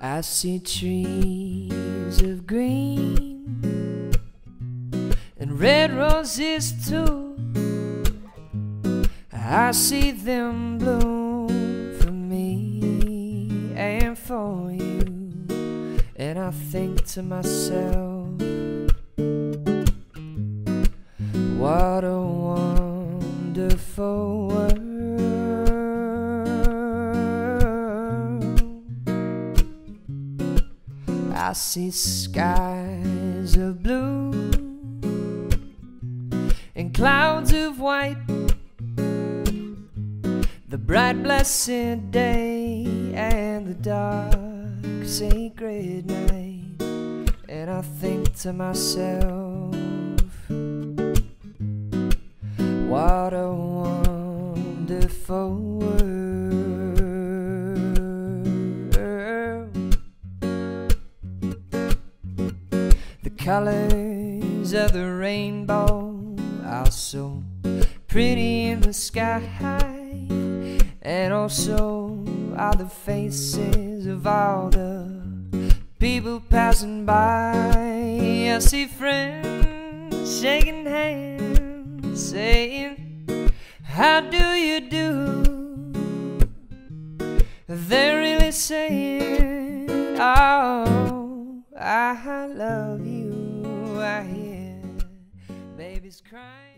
I see trees of green and red roses too. I see them bloom for me and for you, and I think to myself, I see skies of blue and clouds of white. The bright, blessed day and the dark, sacred night. And I think to myself, what a wonderful world. colors of the rainbow are so pretty in the sky, and also are the faces of all the people passing by. I see friends shaking hands, saying, How do you do? They're really saying, Oh, I love you. I hear babies crying.